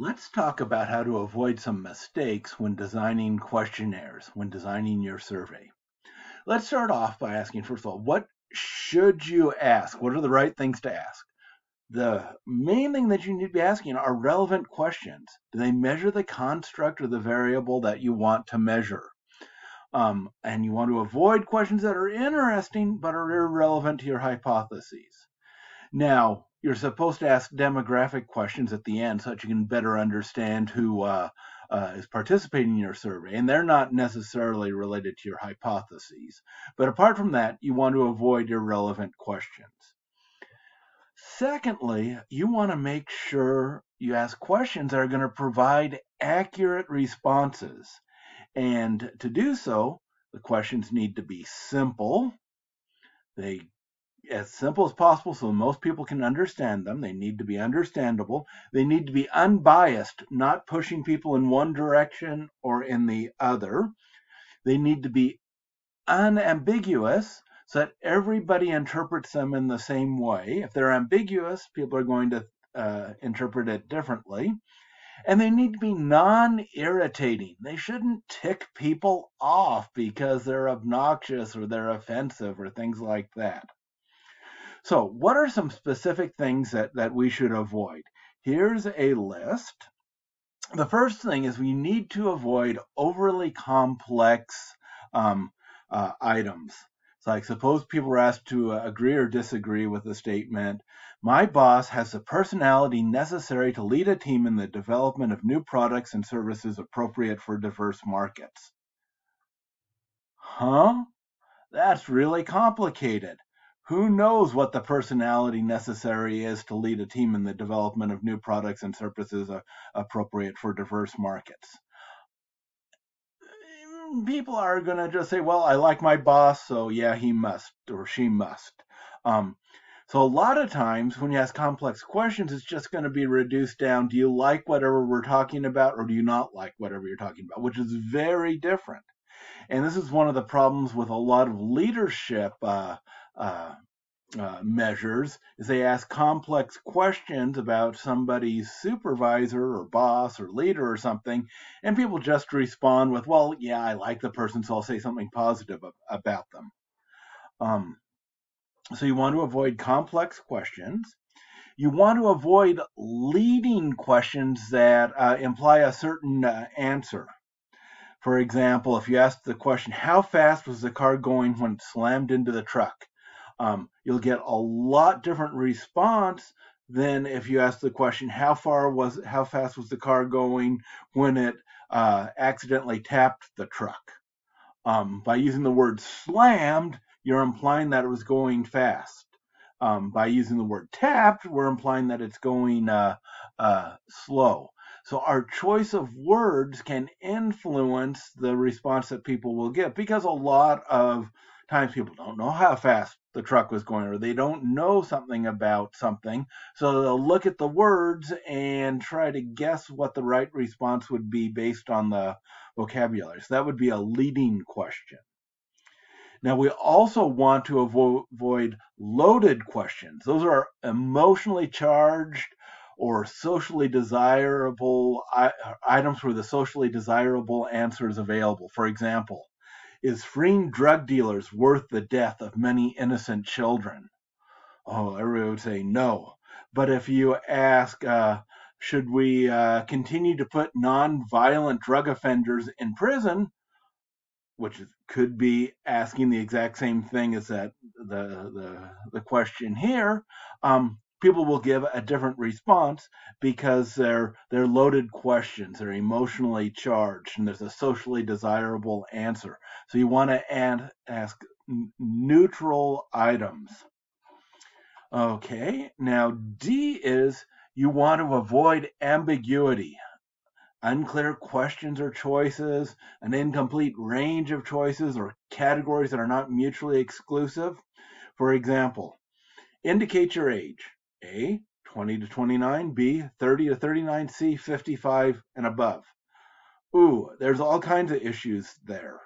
Let's talk about how to avoid some mistakes when designing questionnaires, when designing your survey. Let's start off by asking, first of all, what should you ask? What are the right things to ask? The main thing that you need to be asking are relevant questions. Do they measure the construct or the variable that you want to measure? Um, and you want to avoid questions that are interesting but are irrelevant to your hypotheses. Now, you're supposed to ask demographic questions at the end so that you can better understand who uh, uh, is participating in your survey, and they're not necessarily related to your hypotheses. But apart from that, you want to avoid irrelevant questions. Secondly, you want to make sure you ask questions that are going to provide accurate responses. And to do so, the questions need to be simple. They as simple as possible so most people can understand them. They need to be understandable. They need to be unbiased, not pushing people in one direction or in the other. They need to be unambiguous so that everybody interprets them in the same way. If they're ambiguous, people are going to uh, interpret it differently. And they need to be non irritating. They shouldn't tick people off because they're obnoxious or they're offensive or things like that. So, what are some specific things that, that we should avoid? Here's a list. The first thing is we need to avoid overly complex um, uh, items. So, like, suppose people were asked to uh, agree or disagree with the statement, My boss has the personality necessary to lead a team in the development of new products and services appropriate for diverse markets. Huh? That's really complicated who knows what the personality necessary is to lead a team in the development of new products and services uh, appropriate for diverse markets? People are going to just say well i like my boss so yeah he must or she must. Um, so a lot of times when you ask complex questions it's just going to be reduced down do you like whatever we're talking about or do you not like whatever you're talking about? Which is very different. And this is one of the problems with a lot of leadership uh, uh, uh, measures is they ask complex questions about somebody's supervisor or boss or leader or something, and people just respond with, "Well, yeah, I like the person, so I'll say something positive about them." Um, so you want to avoid complex questions. You want to avoid leading questions that uh, imply a certain uh, answer. For example, if you ask the question, How fast was the car going when it slammed into the truck? Um, you'll get a lot different response than if you ask the question, How far was, how fast was the car going when it uh, accidentally tapped the truck? Um, by using the word slammed, you're implying that it was going fast. Um, by using the word tapped, we're implying that it's going uh, uh, slow. So our choice of words can influence the response that people will give because a lot of times people don't know how fast the truck was going or they don't know something about something. So they'll look at the words and try to guess what the right response would be based on the vocabulary. So that would be a leading question. Now, we also want to avo- avoid loaded questions. Those are emotionally charged or socially desirable uh, items where the socially desirable answer is available. For example, is freeing drug dealers worth the death of many innocent children? Oh, everybody would say no. But if you ask, uh, should we uh, continue to put non-violent drug offenders in prison, which could be asking the exact same thing as that the the, the question here, um, people will give a different response because they're they're loaded questions. They're emotionally charged and there's a socially desirable answer. So you want to ask neutral items. Okay now d is you want to avoid ambiguity. Unclear questions or choices an incomplete range of choices or categories that are not mutually exclusive. For example indicate your age a, 20 to 29, B, 30 to 39, C, 55 and above. Ooh, there's all kinds of issues there.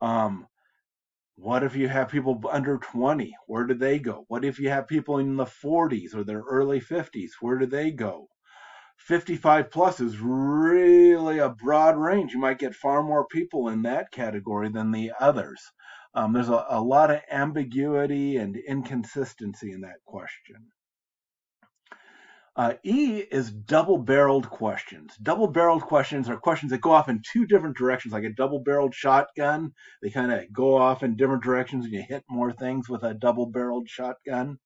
Um, what if you have people under 20? Where do they go? What if you have people in the 40s or their early 50s? Where do they go? 55 plus is really a broad range. You might get far more people in that category than the others. Um, there's a, a lot of ambiguity and inconsistency in that question. Uh, e is double-barreled questions. Double-barreled questions are questions that go off in two different directions, like a double-barreled shotgun. They kind of go off in different directions, and you hit more things with a double-barreled shotgun.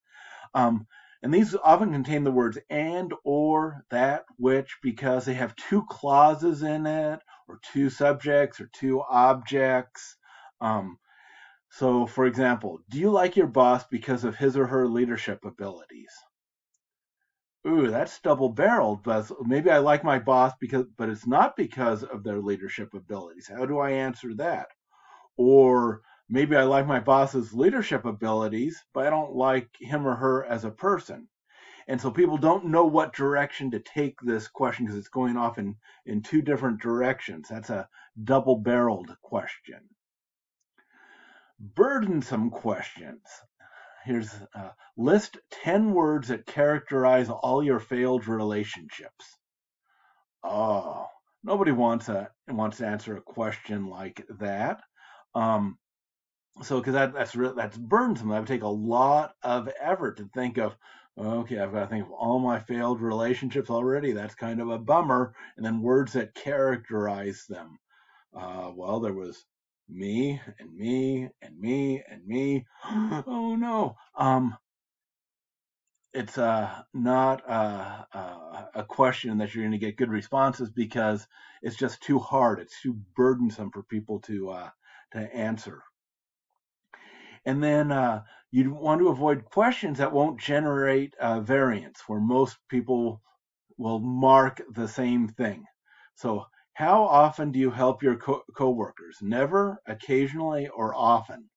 Um, and these often contain the words and, or, that, which, because they have two clauses in it, or two subjects, or two objects. Um, so, for example, do you like your boss because of his or her leadership abilities? Ooh, that's double barreled, but maybe I like my boss because, but it's not because of their leadership abilities. How do I answer that? Or maybe I like my boss's leadership abilities, but I don't like him or her as a person. And so people don't know what direction to take this question because it's going off in, in two different directions. That's a double barreled question. Burdensome questions here's uh, list 10 words that characterize all your failed relationships. Oh, nobody wants a wants to answer a question like that. Um, so because that, that's that's burdensome. That would take a lot of effort to think of. Okay, I've got to think of all my failed relationships already. That's kind of a bummer. And then words that characterize them. Uh, well, there was me and me and me and me. oh no. Um, it's uh, not uh, uh, a question that you're going to get good responses because it's just too hard. It's too burdensome for people to uh, to answer. And then uh, you want to avoid questions that won't generate uh, variance, where most people will mark the same thing. So how often do you help your co- coworkers? Never, occasionally, or often?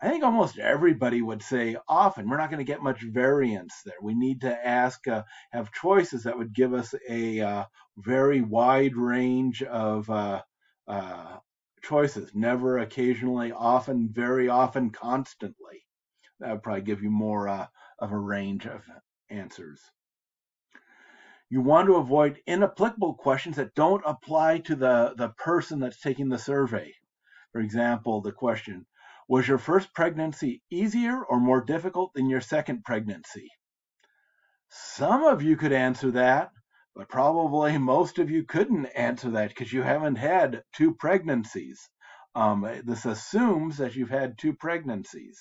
I think almost everybody would say often. We're not going to get much variance there. We need to ask, uh, have choices that would give us a uh, very wide range of uh, uh choices. Never, occasionally, often, very often, constantly. That would probably give you more uh, of a range of answers. You want to avoid inapplicable questions that don't apply to the, the person that's taking the survey. For example, the question, was your first pregnancy easier or more difficult than your second pregnancy? Some of you could answer that, but probably most of you couldn't answer that because you haven't had two pregnancies. Um, this assumes that you've had two pregnancies.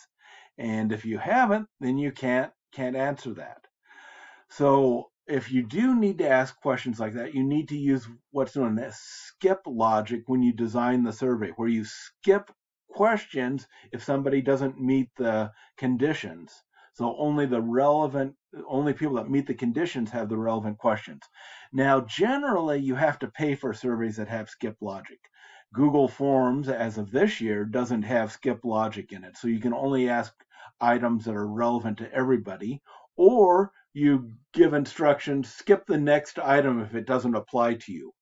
And if you haven't, then you can't can't answer that. So if you do need to ask questions like that, you need to use what's known as skip logic when you design the survey, where you skip questions if somebody doesn't meet the conditions. So only the relevant, only people that meet the conditions have the relevant questions. Now, generally, you have to pay for surveys that have skip logic. Google Forms, as of this year, doesn't have skip logic in it. So you can only ask items that are relevant to everybody, or you give instructions, skip the next item if it doesn't apply to you.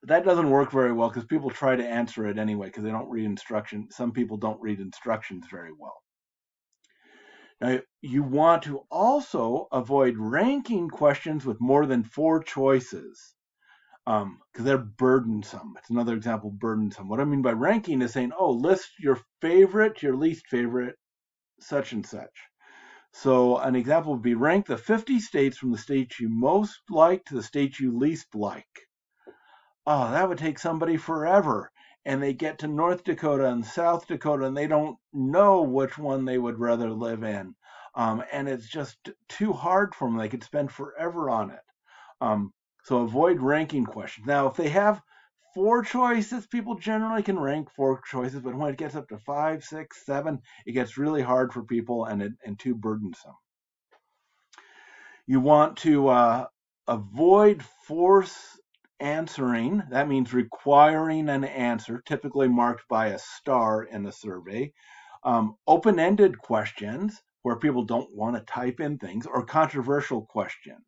But that doesn't work very well because people try to answer it anyway because they don't read instructions. Some people don't read instructions very well. Now, you want to also avoid ranking questions with more than four choices because um, they're burdensome. It's another example burdensome. What I mean by ranking is saying, oh, list your favorite, your least favorite, such and such. So an example would be rank the 50 states from the states you most like to the states you least like. Oh, that would take somebody forever. And they get to North Dakota and South Dakota and they don't know which one they would rather live in. Um, and it's just too hard for them. They could spend forever on it. Um, so avoid ranking questions. Now, if they have four choices, people generally can rank four choices, but when it gets up to five, six, seven, it gets really hard for people and, it, and too burdensome. You want to uh, avoid force answering. That means requiring an answer, typically marked by a star in a survey. Um, Open ended questions, where people don't want to type in things, or controversial questions.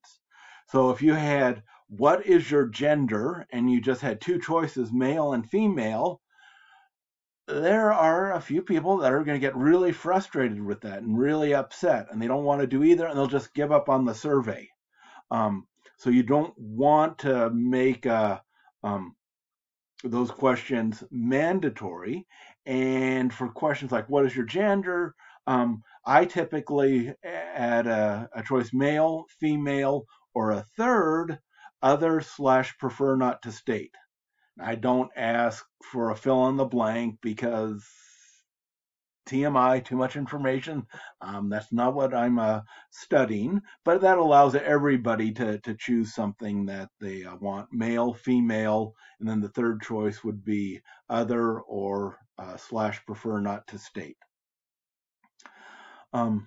So if you had what is your gender and you just had two choices male and female there are a few people that are going to get really frustrated with that and really upset and they don't want to do either and they'll just give up on the survey um, So you don't want to make uh, um, those questions mandatory. And for questions like what is your gender, um, I typically add a, a choice male, female, or a third other slash prefer not to state. I don't ask for a fill in the blank because TMI, too much information. Um, that's not what I'm uh, studying, but that allows everybody to, to choose something that they uh, want male, female, and then the third choice would be other or uh, slash prefer not to state. Um,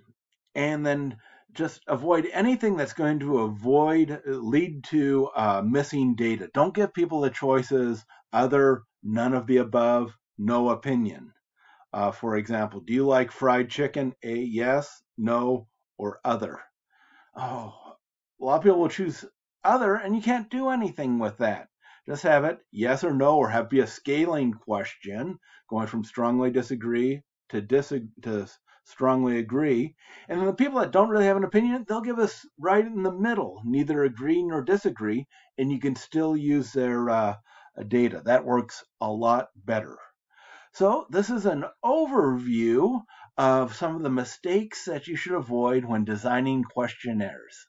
and then just avoid anything that's going to avoid lead to uh, missing data. Don't give people the choices other, none of the above, no opinion. Uh, for example, do you like fried chicken? A yes, no, or other. Oh, a lot of people will choose other, and you can't do anything with that. Just have it yes or no, or have be a scaling question, going from strongly disagree to to strongly agree. And then the people that don't really have an opinion, they'll give us right in the middle, neither agree nor disagree, and you can still use their uh, data. That works a lot better. So this is an overview of some of the mistakes that you should avoid when designing questionnaires.